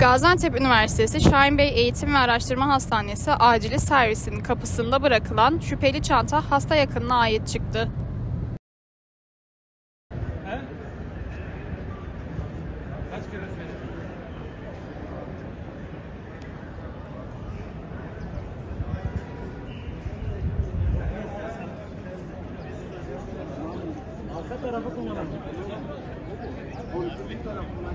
Gaziantep Üniversitesi Şahin Bey Eğitim ve Araştırma Hastanesi acili servisinin kapısında bırakılan şüpheli çanta hasta yakınına ait çıktı. Arka tarafı kullanacak. Politik tarafından